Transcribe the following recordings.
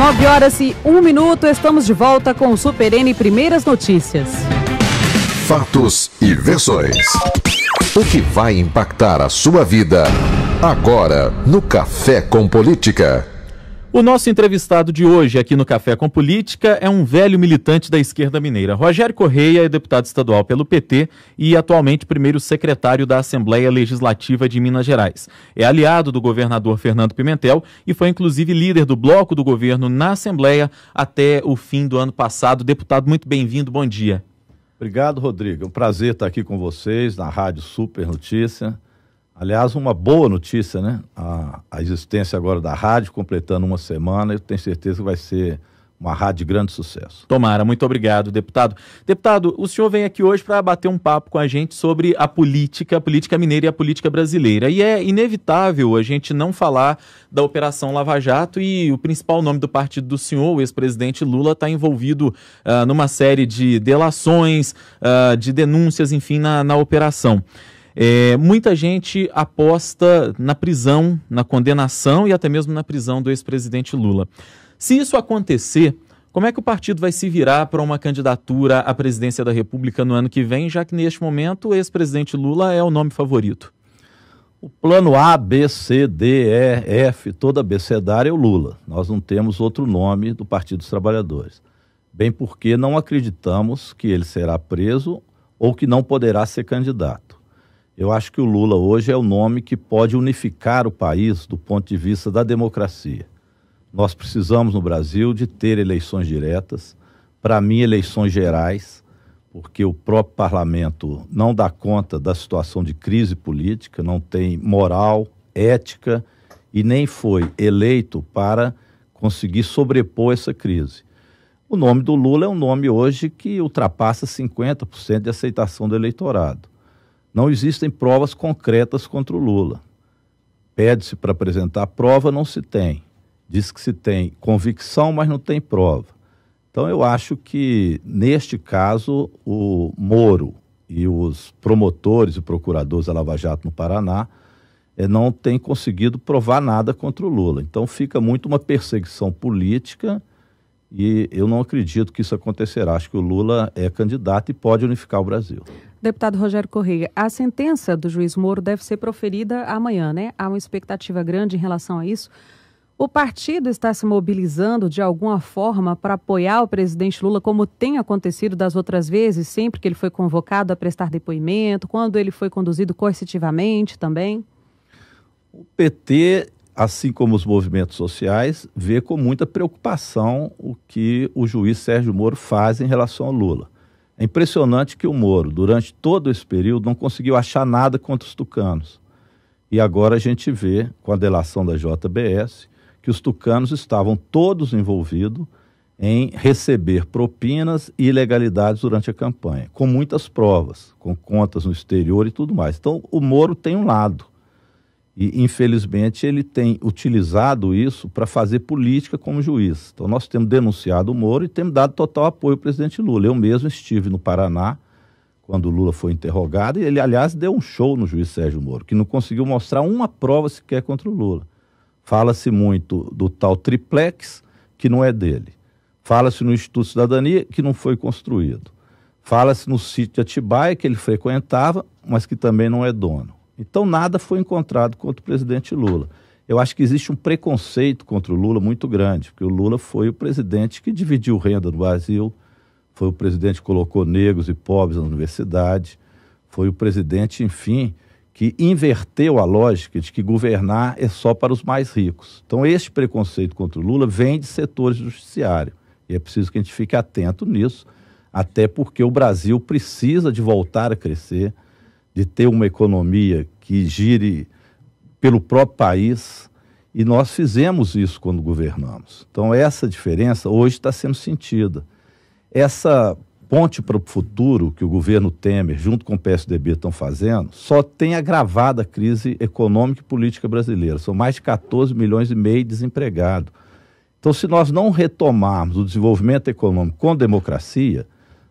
9 horas e 1 minuto, estamos de volta com o Super N Primeiras Notícias. Fatos e versões. O que vai impactar a sua vida agora no Café com Política. O nosso entrevistado de hoje aqui no Café com Política é um velho militante da esquerda mineira. Rogério Correia é deputado estadual pelo PT e atualmente primeiro secretário da Assembleia Legislativa de Minas Gerais. É aliado do governador Fernando Pimentel e foi inclusive líder do bloco do governo na Assembleia até o fim do ano passado. Deputado, muito bem-vindo, bom dia. Obrigado, Rodrigo. É um prazer estar aqui com vocês na Rádio Super Notícia. Aliás, uma boa notícia, né? A, a, existência agora da rádio, completando uma semana, eu tenho certeza que vai ser uma rádio de grande sucesso. Tomara, muito obrigado, deputado. Deputado, o senhor vem aqui hoje para bater um papo com a gente sobre a política, a política mineira e a política brasileira. E é inevitável a gente não falar da Operação Lava Jato e o principal nome do partido do senhor, o ex-presidente Lula, está envolvido uh, numa série de delações, uh, de denúncias, enfim, na, na operação. É, muita gente aposta na prisão, na condenação e até mesmo na prisão do ex-presidente Lula. Se isso acontecer, como é que o partido vai se virar para uma candidatura à presidência da República no ano que vem, já que neste momento o ex-presidente Lula é o nome favorito? O plano A, B, C, D, E, F, toda abecedária é o Lula. Nós não temos outro nome do Partido dos Trabalhadores. Bem porque não acreditamos que ele será preso ou que não poderá ser candidato. Eu acho que o Lula hoje é o nome que pode unificar o país do ponto de vista da democracia. Nós precisamos no Brasil de ter eleições diretas, para mim, eleições gerais, porque o próprio parlamento não dá conta da situação de crise política, não tem moral, ética e nem foi eleito para conseguir sobrepor essa crise. O nome do Lula é um nome hoje que ultrapassa 50% de aceitação do eleitorado. Não existem provas concretas contra o Lula. Pede-se para apresentar prova, não se tem. Diz que se tem convicção, mas não tem prova. Então eu acho que, neste caso, o Moro e os promotores e procuradores da Lava Jato no Paraná eh, não têm conseguido provar nada contra o Lula. Então fica muito uma perseguição política e eu não acredito que isso acontecerá. Acho que o Lula é candidato e pode unificar o Brasil. Deputado Rogério Correia, a sentença do juiz Moro deve ser proferida amanhã, né? Há uma expectativa grande em relação a isso. O partido está se mobilizando de alguma forma para apoiar o presidente Lula, como tem acontecido das outras vezes, sempre que ele foi convocado a prestar depoimento, quando ele foi conduzido coercitivamente também? O PT, assim como os movimentos sociais, vê com muita preocupação o que o juiz Sérgio Moro faz em relação ao Lula. É impressionante que o Moro, durante todo esse período, não conseguiu achar nada contra os tucanos. E agora a gente vê, com a delação da JBS, que os tucanos estavam todos envolvidos em receber propinas e ilegalidades durante a campanha, com muitas provas, com contas no exterior e tudo mais. Então, o Moro tem um lado. E, infelizmente, ele tem utilizado isso para fazer política como juiz. Então, nós temos denunciado o Moro e temos dado total apoio ao presidente Lula. Eu mesmo estive no Paraná quando o Lula foi interrogado e ele, aliás, deu um show no juiz Sérgio Moro, que não conseguiu mostrar uma prova sequer contra o Lula. Fala-se muito do tal triplex, que não é dele. Fala-se no Instituto Cidadania, que não foi construído. Fala-se no sítio de Atibaia, que ele frequentava, mas que também não é dono. Então, nada foi encontrado contra o presidente Lula. Eu acho que existe um preconceito contra o Lula muito grande, porque o Lula foi o presidente que dividiu renda no Brasil, foi o presidente que colocou negros e pobres na universidade, foi o presidente, enfim, que inverteu a lógica de que governar é só para os mais ricos. Então, este preconceito contra o Lula vem de setores do judiciário. E é preciso que a gente fique atento nisso, até porque o Brasil precisa de voltar a crescer de ter uma economia que gire pelo próprio país. E nós fizemos isso quando governamos. Então, essa diferença hoje está sendo sentida. Essa ponte para o futuro que o governo Temer, junto com o PSDB, estão fazendo, só tem agravado a crise econômica e política brasileira. São mais de 14 milhões e meio desempregados. Então, se nós não retomarmos o desenvolvimento econômico com democracia,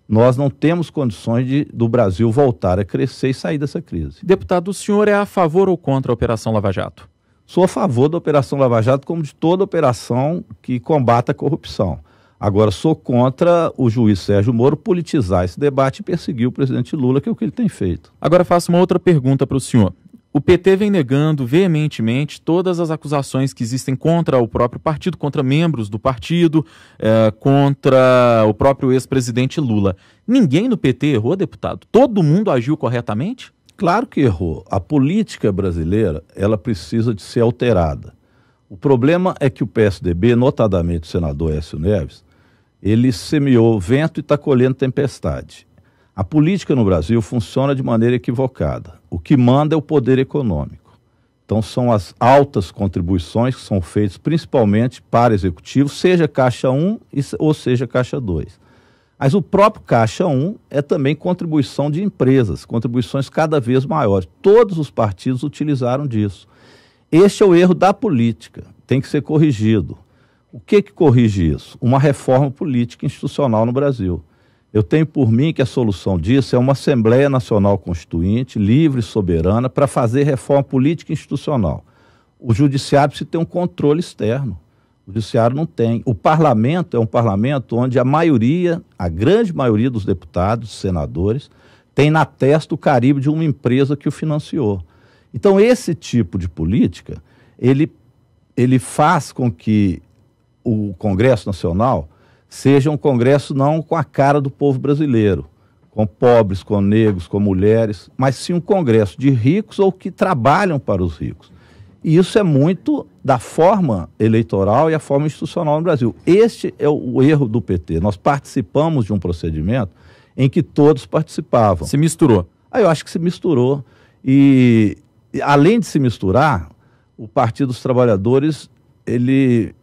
nós não temos condições de, do Brasil voltar a crescer e sair dessa crise. Deputado, o senhor é a favor ou contra a Operação Lava Jato? Sou a favor da Operação Lava Jato, como de toda operação que combata a corrupção. Agora, sou contra o juiz Sérgio Moro politizar esse debate e perseguir o presidente Lula, que é o que ele tem feito. Agora, faço uma outra pergunta para o senhor. O PT vem negando veementemente todas as acusações que existem contra o próprio partido, contra membros do partido, eh, contra o próprio ex-presidente Lula. Ninguém no PT errou, deputado? Todo mundo agiu corretamente? Claro que errou. A política brasileira ela precisa de ser alterada. O problema é que o PSDB, notadamente o senador Écio Neves, ele semeou vento e está colhendo tempestade. A política no Brasil funciona de maneira equivocada. O que manda é o poder econômico. Então, são as altas contribuições que são feitas principalmente para executivos, seja Caixa 1 ou seja Caixa 2. Mas o próprio Caixa 1 é também contribuição de empresas, contribuições cada vez maiores. Todos os partidos utilizaram disso. Este é o erro da política, tem que ser corrigido. O que, que corrige isso? Uma reforma política institucional no Brasil. Eu tenho por mim que a solução disso é uma Assembleia Nacional Constituinte, livre e soberana, para fazer reforma política institucional. O Judiciário precisa ter um controle externo. O Judiciário não tem. O parlamento é um parlamento onde a maioria, a grande maioria dos deputados, senadores, tem na testa o Caribe de uma empresa que o financiou. Então, esse tipo de política, ele, ele faz com que o Congresso Nacional seja um Congresso não com a cara do povo brasileiro, com pobres, com negros, com mulheres, mas sim um Congresso de ricos ou que trabalham para os ricos. E isso é muito da forma eleitoral e a forma institucional no Brasil. Este é o erro do PT. Nós participamos de um procedimento em que todos participavam. Se misturou. Aí eu acho que se misturou. E além de se misturar, o Partido dos Trabalhadores ele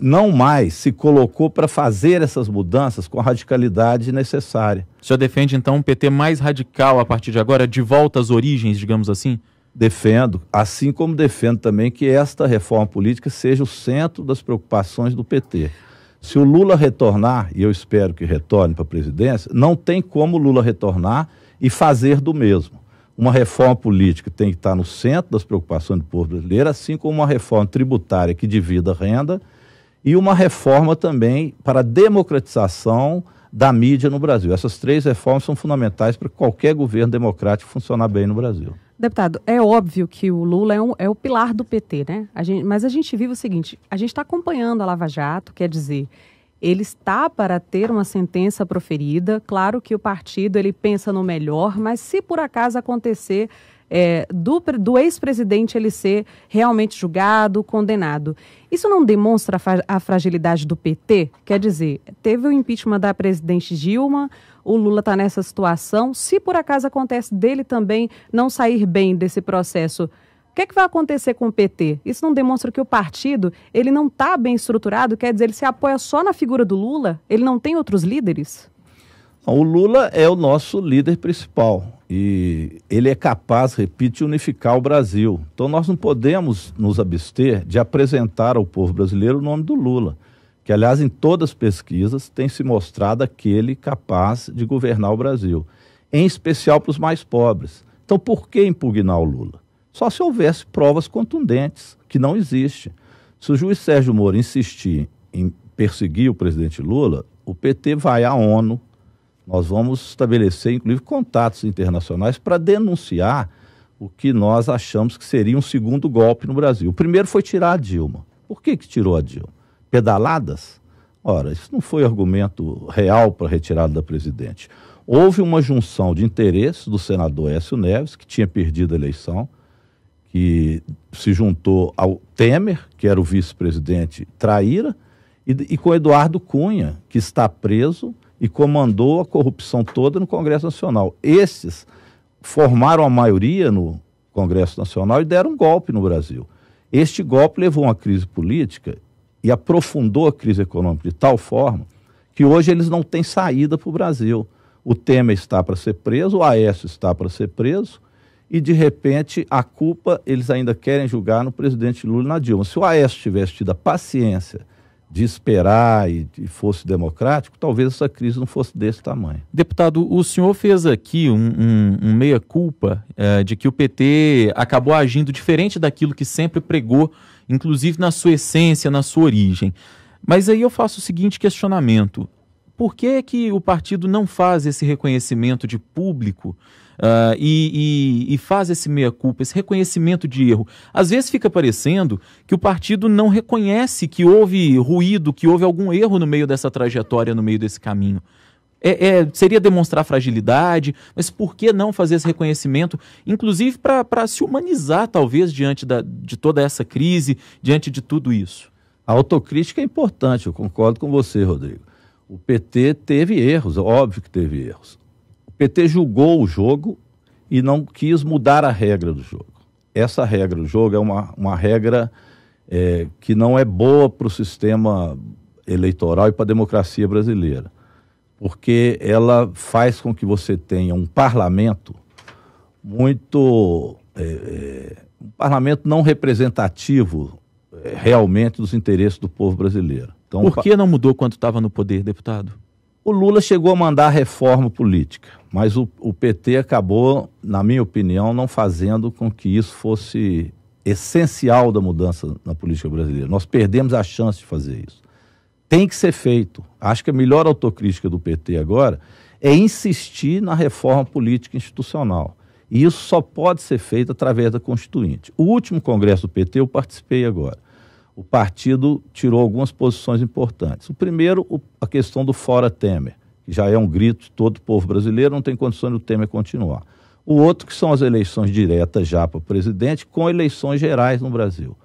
não mais se colocou para fazer essas mudanças com a radicalidade necessária. O senhor defende, então, um PT mais radical a partir de agora, de volta às origens, digamos assim? Defendo, assim como defendo também que esta reforma política seja o centro das preocupações do PT. Se o Lula retornar, e eu espero que retorne para a presidência, não tem como o Lula retornar e fazer do mesmo. Uma reforma política tem que estar no centro das preocupações do povo brasileiro, assim como uma reforma tributária que divida a renda e uma reforma também para a democratização da mídia no Brasil. Essas três reformas são fundamentais para qualquer governo democrático funcionar bem no Brasil. Deputado, é óbvio que o Lula é, um, é o pilar do PT, né? A gente, mas a gente vive o seguinte: a gente está acompanhando a Lava Jato, quer dizer, ele está para ter uma sentença proferida. Claro que o partido ele pensa no melhor, mas se por acaso acontecer é, do, do ex-presidente ele ser realmente julgado, condenado. Isso não demonstra a, a fragilidade do PT? Quer dizer, teve o impeachment da presidente Dilma, o Lula está nessa situação. Se por acaso acontece dele também não sair bem desse processo, o que, é que vai acontecer com o PT? Isso não demonstra que o partido ele não está bem estruturado? Quer dizer, ele se apoia só na figura do Lula? Ele não tem outros líderes? O Lula é o nosso líder principal e ele é capaz, repito, de unificar o Brasil. Então nós não podemos nos abster de apresentar ao povo brasileiro o nome do Lula, que aliás em todas as pesquisas tem se mostrado aquele capaz de governar o Brasil, em especial para os mais pobres. Então por que impugnar o Lula? Só se houvesse provas contundentes, que não existe. Se o juiz Sérgio Moro insistir em perseguir o presidente Lula, o PT vai à ONU, nós vamos estabelecer, inclusive, contatos internacionais para denunciar o que nós achamos que seria um segundo golpe no Brasil. O primeiro foi tirar a Dilma. Por que, que tirou a Dilma? Pedaladas? Ora, isso não foi argumento real para a retirada da presidente. Houve uma junção de interesses do senador Écio Neves, que tinha perdido a eleição, que se juntou ao Temer, que era o vice-presidente traíra, e, e com Eduardo Cunha, que está preso e comandou a corrupção toda no Congresso Nacional. Esses formaram a maioria no Congresso Nacional e deram um golpe no Brasil. Este golpe levou a uma crise política e aprofundou a crise econômica de tal forma que hoje eles não têm saída para o Brasil. O Temer está para ser preso, o Aécio está para ser preso, e de repente a culpa eles ainda querem julgar no presidente Lula e na Dilma. Se o Aécio tivesse tido a paciência de esperar e, fosse democrático, talvez essa crise não fosse desse tamanho. Deputado, o senhor fez aqui um, um, um meia-culpa é, de que o PT acabou agindo diferente daquilo que sempre pregou, inclusive na sua essência, na sua origem. Mas aí eu faço o seguinte questionamento: por que, que o partido não faz esse reconhecimento de público uh, e, e, e, faz esse meia-culpa, esse reconhecimento de erro? Às vezes fica parecendo que o partido não reconhece que houve ruído, que houve algum erro no meio dessa trajetória, no meio desse caminho. É, é, seria demonstrar fragilidade, mas por que não fazer esse reconhecimento, inclusive para se humanizar, talvez, diante da, de toda essa crise, diante de tudo isso? A autocrítica é importante, eu concordo com você, Rodrigo. O PT teve erros, óbvio que teve erros. PT julgou o jogo e não quis mudar a regra do jogo. Essa regra do jogo é uma, uma regra é, que não é boa para o sistema eleitoral e para a democracia brasileira, porque ela faz com que você tenha um parlamento muito. É, é, um parlamento não representativo é, realmente dos interesses do povo brasileiro. Então, Por que não mudou quando estava no poder, deputado? O Lula chegou a mandar reforma política, mas o, o, PT acabou, na minha opinião, não fazendo com que isso fosse essencial da mudança na política brasileira. Nós perdemos a chance de fazer isso. Tem que ser feito. Acho que a melhor autocrítica do PT agora é insistir na reforma política institucional. E isso só pode ser feito através da Constituinte. O último congresso do PT eu participei agora o partido tirou algumas posições importantes. O primeiro, o, a questão do fora Temer, que já é um grito de todo o povo brasileiro, não tem condições do Temer continuar. O outro, que são as eleições diretas já para o presidente, com eleições gerais no Brasil.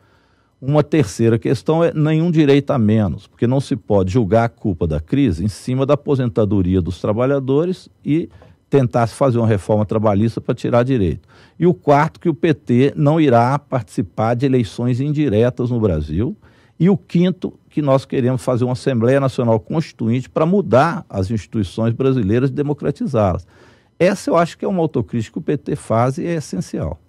Uma terceira questão é nenhum direito a menos, porque não se pode julgar a culpa da crise em cima da aposentadoria dos trabalhadores e tentar fazer uma reforma trabalhista para tirar direito. E o quarto, que o PT não irá participar de eleições indiretas no Brasil. E o quinto, que nós queremos fazer uma Assembleia Nacional Constituinte para mudar as instituições brasileiras e democratizá-las. Essa eu acho que é uma autocrítica que o PT faz e é essencial.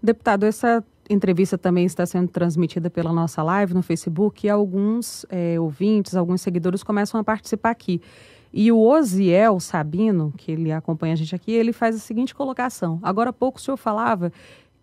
Deputado, essa entrevista também está sendo transmitida pela nossa live no Facebook e alguns é, ouvintes, alguns seguidores começam a participar aqui. E o Osiel Sabino, que ele acompanha a gente aqui, ele faz a seguinte colocação. Agora há pouco o senhor falava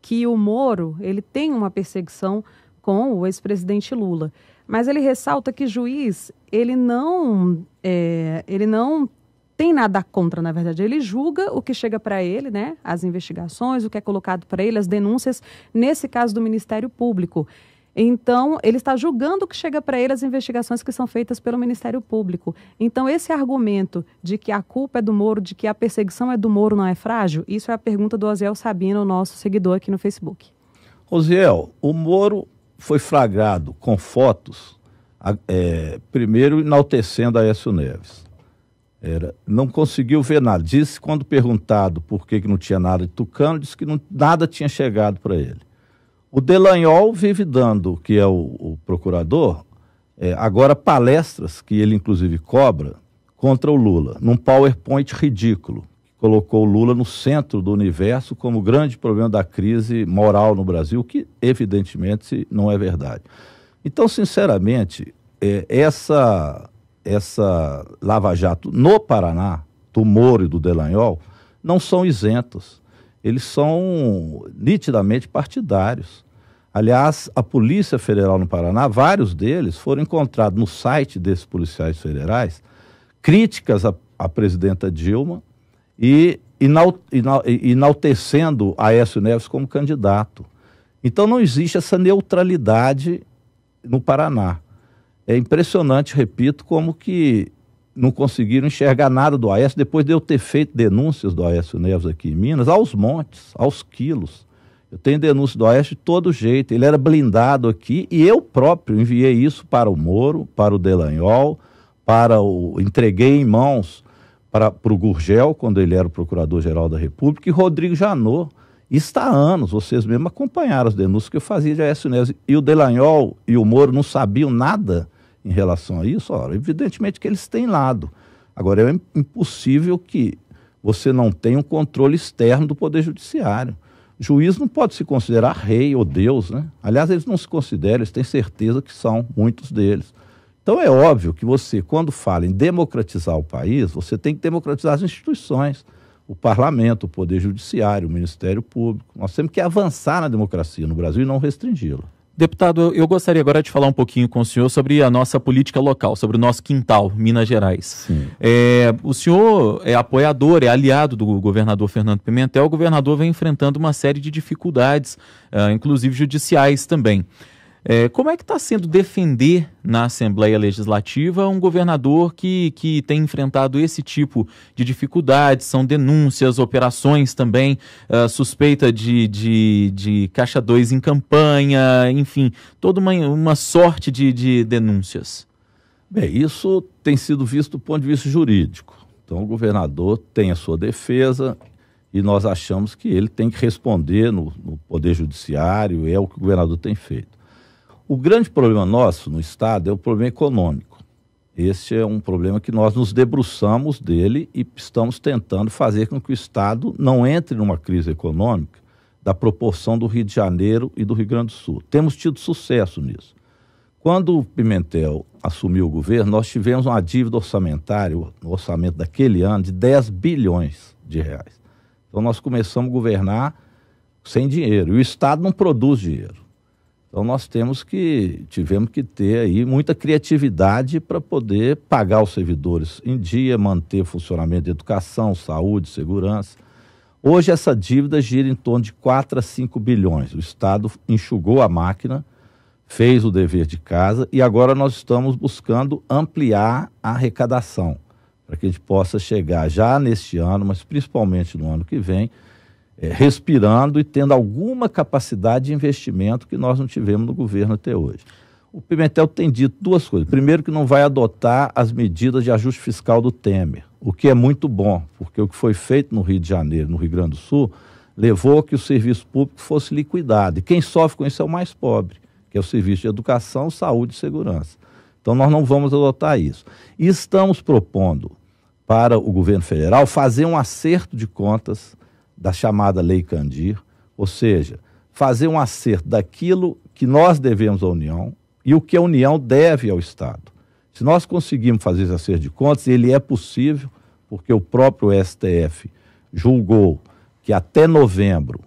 que o Moro ele tem uma perseguição com o ex-presidente Lula. Mas ele ressalta que juiz, ele não, é, ele não tem nada contra, na verdade. Ele julga o que chega para ele, né? As investigações, o que é colocado para ele, as denúncias, nesse caso do Ministério Público. Então, ele está julgando que chega para ele as investigações que são feitas pelo Ministério Público. Então, esse argumento de que a culpa é do Moro, de que a perseguição é do Moro, não é frágil? Isso é a pergunta do Osiel Sabino, nosso seguidor aqui no Facebook. Osiel, o Moro foi flagrado com fotos, é, primeiro enaltecendo a Aécio Neves. Era, não conseguiu ver nada. Disse, quando perguntado por que, que não tinha nada de Tucano, disse que não, nada tinha chegado para ele. O Delanhol vive dando, que é o, o procurador, é, agora palestras, que ele inclusive cobra, contra o Lula, num PowerPoint ridículo, que colocou o Lula no centro do universo como grande problema da crise moral no Brasil, que evidentemente não é verdade. Então, sinceramente, é, essa, essa Lava Jato no Paraná, do Moro e do Delanhol, não são isentos eles são nitidamente partidários. Aliás, a Polícia Federal no Paraná, vários deles foram encontrados no site desses policiais federais críticas à, à presidenta Dilma e enaltecendo Aécio Neves como candidato. Então não existe essa neutralidade no Paraná. É impressionante, repito, como que não conseguiram enxergar nada do Aécio, depois de eu ter feito denúncias do Aécio Neves aqui em Minas, aos montes, aos quilos. Eu tenho denúncia do Aécio de todo jeito. Ele era blindado aqui e eu próprio enviei isso para o Moro, para o Delanhol, para o. entreguei em mãos para, para o Gurgel, quando ele era o Procurador-Geral da República, e Rodrigo Janot. Está há anos, vocês mesmos acompanharam as denúncias que eu fazia de Aécio Neves. E o Delanhol e o Moro não sabiam nada em relação a isso, ora, evidentemente que eles têm lado. Agora, é impossível que você não tenha um controle externo do Poder Judiciário. Juiz não pode se considerar rei ou Deus, né? Aliás, eles não se consideram, eles têm certeza que são, muitos deles. Então é óbvio que você, quando fala em democratizar o país, você tem que democratizar as instituições, o parlamento, o poder judiciário, o Ministério Público. Nós temos que avançar na democracia no Brasil e não restringi-la. Deputado, eu gostaria agora de falar um pouquinho com o senhor sobre a nossa política local, sobre o nosso quintal, Minas Gerais. É, o senhor é apoiador, é aliado do governador Fernando Pimentel. O governador vem enfrentando uma série de dificuldades, uh, inclusive judiciais também. É, como é que está sendo defender na Assembleia Legislativa um governador que, que tem enfrentado esse tipo de dificuldades? São denúncias, operações também, uh, suspeita de, de, de Caixa 2 em campanha, enfim, toda uma, uma sorte de, de denúncias. Bem, isso tem sido visto do ponto de vista jurídico. Então, o governador tem a sua defesa e nós achamos que ele tem que responder no, no Poder Judiciário, é o que o governador tem feito. O grande problema nosso no Estado é o problema econômico. Esse é um problema que nós nos debruçamos dele e estamos tentando fazer com que o Estado não entre numa crise econômica da proporção do Rio de Janeiro e do Rio Grande do Sul. Temos tido sucesso nisso. Quando o Pimentel assumiu o governo, nós tivemos uma dívida orçamentária, no orçamento daquele ano, de 10 bilhões de reais. Então nós começamos a governar sem dinheiro. E o Estado não produz dinheiro. Então nós temos que tivemos que ter aí muita criatividade para poder pagar os servidores em dia, manter funcionamento de educação, saúde, segurança. Hoje essa dívida gira em torno de 4 a 5 bilhões. O Estado enxugou a máquina, fez o dever de casa e agora nós estamos buscando ampliar a arrecadação para que a gente possa chegar já neste ano, mas principalmente no ano que vem, é, respirando e tendo alguma capacidade de investimento que nós não tivemos no governo até hoje. O Pimentel tem dito duas coisas. Primeiro, que não vai adotar as medidas de ajuste fiscal do Temer, o que é muito bom, porque o que foi feito no Rio de Janeiro, no Rio Grande do Sul, levou a que o serviço público fosse liquidado. E quem sofre com isso é o mais pobre, que é o serviço de educação, saúde e segurança. Então, nós não vamos adotar isso. E estamos propondo para o governo federal fazer um acerto de contas da chamada Lei Candir, ou seja, fazer um acerto daquilo que nós devemos à União e o que a União deve ao Estado. Se nós conseguirmos fazer esse acerto de contas, ele é possível, porque o próprio STF julgou que até novembro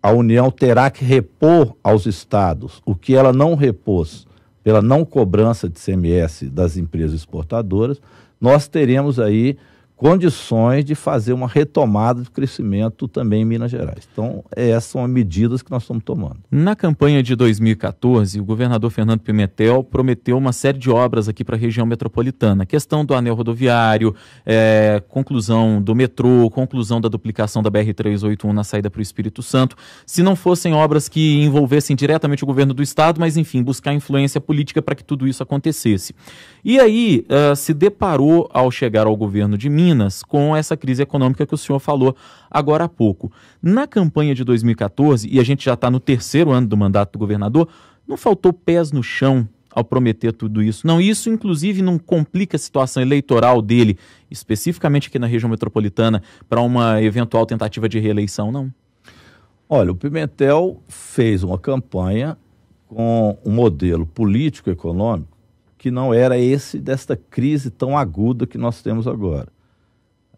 a União terá que repor aos estados o que ela não repôs pela não cobrança de CMS das empresas exportadoras, nós teremos aí condições de fazer uma retomada do crescimento também em Minas Gerais. Então, essas são as medidas que nós estamos tomando. Na campanha de 2014, o governador Fernando Pimentel prometeu uma série de obras aqui para a região metropolitana. Questão do anel rodoviário, é, conclusão do metrô, conclusão da duplicação da BR-381 na saída para o Espírito Santo. Se não fossem obras que envolvessem diretamente o governo do Estado, mas, enfim, buscar influência política para que tudo isso acontecesse. E aí, uh, se deparou, ao chegar ao governo de Minas, Minas com essa crise econômica que o senhor falou agora há pouco. Na campanha de 2014, e a gente já está no terceiro ano do mandato do governador, não faltou pés no chão ao prometer tudo isso. Não, isso inclusive não complica a situação eleitoral dele, especificamente aqui na região metropolitana, para uma eventual tentativa de reeleição, não? Olha, o Pimentel fez uma campanha com um modelo político-econômico que não era esse desta crise tão aguda que nós temos agora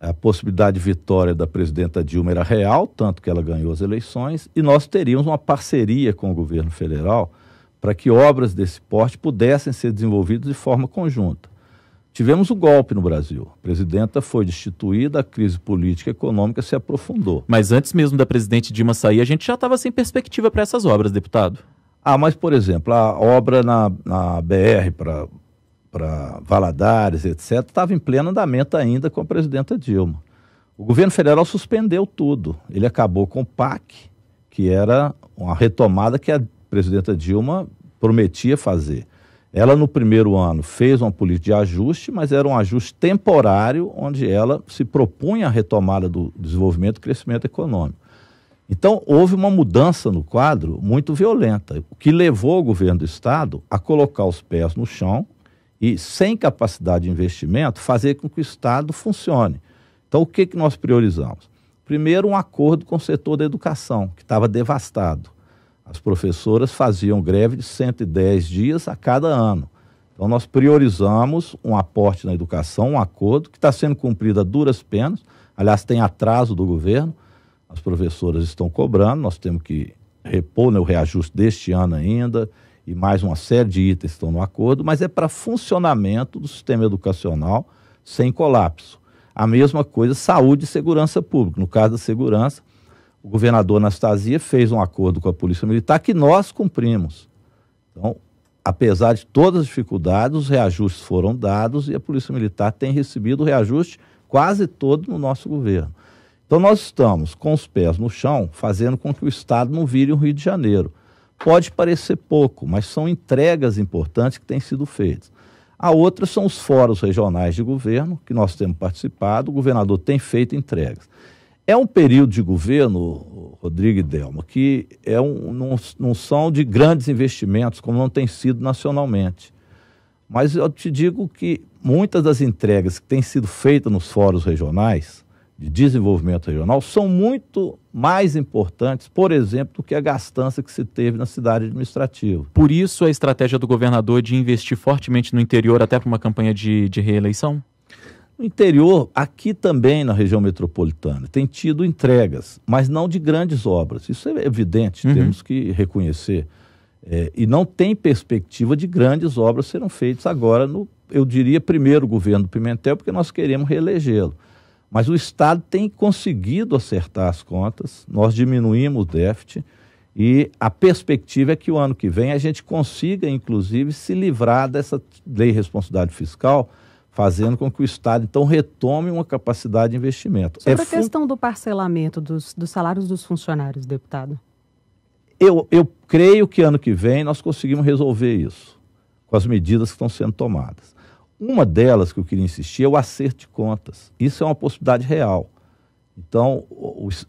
a possibilidade de vitória da presidenta Dilma era real, tanto que ela ganhou as eleições, e nós teríamos uma parceria com o governo federal para que obras desse porte pudessem ser desenvolvidas de forma conjunta. Tivemos o golpe no Brasil. A presidenta foi destituída, a crise política e econômica se aprofundou. Mas antes mesmo da presidente Dilma sair, a gente já estava sem perspectiva para essas obras, deputado. Ah, mas, por exemplo, a obra na, na BR para para Valadares, etc., estava em pleno andamento ainda com a presidenta Dilma. O governo federal suspendeu tudo. Ele acabou com o PAC, que era uma retomada que a presidenta Dilma prometia fazer. Ela, no primeiro ano, fez uma política de ajuste, mas era um ajuste temporário, onde ela se propunha a retomada do desenvolvimento e crescimento econômico. Então, houve uma mudança no quadro muito violenta, o que levou o governo do Estado a colocar os pés no chão e sem capacidade de investimento, fazer com que o Estado funcione. Então, o que, que nós priorizamos? Primeiro, um acordo com o setor da educação, que estava devastado. As professoras faziam greve de 110 dias a cada ano. Então, nós priorizamos um aporte na educação, um acordo que está sendo cumprido a duras penas. Aliás, tem atraso do governo, as professoras estão cobrando, nós temos que repor né, o reajuste deste ano ainda, e mais uma série de itens estão no acordo, mas é para funcionamento do sistema educacional sem colapso. A mesma coisa, saúde e segurança pública. No caso da segurança, o governador Anastasia fez um acordo com a Polícia Militar que nós cumprimos. Então, apesar de todas as dificuldades, os reajustes foram dados e a Polícia Militar tem recebido o reajuste quase todo no nosso governo. Então, nós estamos com os pés no chão, fazendo com que o Estado não vire o Rio de Janeiro. Pode parecer pouco, mas são entregas importantes que têm sido feitas. A outra são os fóruns regionais de governo, que nós temos participado, o governador tem feito entregas. É um período de governo, Rodrigo e Delma, que é um, não, não são de grandes investimentos, como não tem sido nacionalmente. Mas eu te digo que muitas das entregas que têm sido feitas nos fóruns regionais, de desenvolvimento regional são muito mais importantes, por exemplo, do que a gastança que se teve na cidade administrativa. Por isso a estratégia do governador de investir fortemente no interior, até para uma campanha de, de reeleição? No interior, aqui também na região metropolitana, tem tido entregas, mas não de grandes obras. Isso é evidente, uhum. temos que reconhecer. É, e não tem perspectiva de grandes obras serão feitas agora no, eu diria, primeiro governo do Pimentel, porque nós queremos reelegê-lo. Mas o Estado tem conseguido acertar as contas, nós diminuímos o déficit e a perspectiva é que o ano que vem a gente consiga, inclusive, se livrar dessa lei de responsabilidade fiscal, fazendo com que o Estado, então, retome uma capacidade de investimento. Sobre é a questão do parcelamento dos, dos salários dos funcionários, deputado. Eu, eu creio que ano que vem nós conseguimos resolver isso, com as medidas que estão sendo tomadas. Uma delas que eu queria insistir é o acerto de contas. Isso é uma possibilidade real. Então,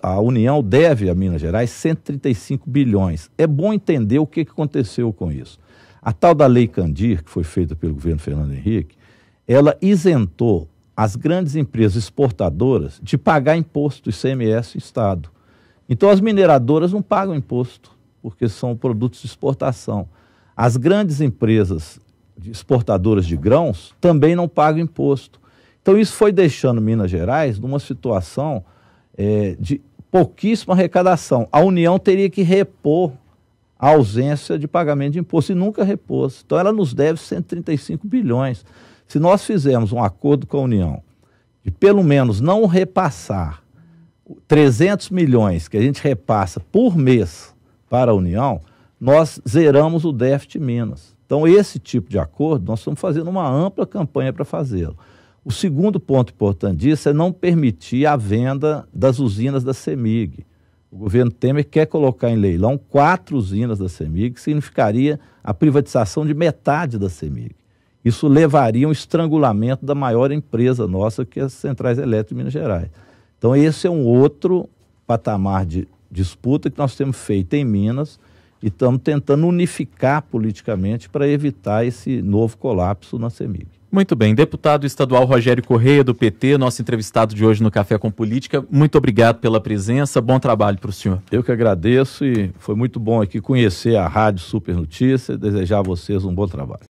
a União deve a Minas Gerais 135 bilhões. É bom entender o que aconteceu com isso. A tal da Lei Candir, que foi feita pelo governo Fernando Henrique, ela isentou as grandes empresas exportadoras de pagar imposto ICMS Estado. Então, as mineradoras não pagam imposto, porque são produtos de exportação. As grandes empresas exportadoras de grãos também não pagam imposto. Então, isso foi deixando Minas Gerais numa situação é, de pouquíssima arrecadação. A União teria que repor a ausência de pagamento de imposto e nunca repôs. Então, ela nos deve 135 bilhões. Se nós fizermos um acordo com a União de pelo menos não repassar 300 milhões que a gente repassa por mês para a União, nós zeramos o déficit Minas. Então, esse tipo de acordo, nós estamos fazendo uma ampla campanha para fazê-lo. O segundo ponto importante disso é não permitir a venda das usinas da CEMIG. O governo Temer quer colocar em leilão quatro usinas da CEMIG, que significaria a privatização de metade da CEMIG. Isso levaria a um estrangulamento da maior empresa nossa, que é as Centrais Elétricas de Minas Gerais. Então, esse é um outro patamar de disputa que nós temos feito em Minas e estamos tentando unificar politicamente para evitar esse novo colapso na CEMIG. Muito bem. Deputado estadual Rogério Correia, do PT, nosso entrevistado de hoje no Café com Política, muito obrigado pela presença. Bom trabalho para o senhor. Eu que agradeço e foi muito bom aqui conhecer a Rádio Super Notícia e desejar a vocês um bom trabalho.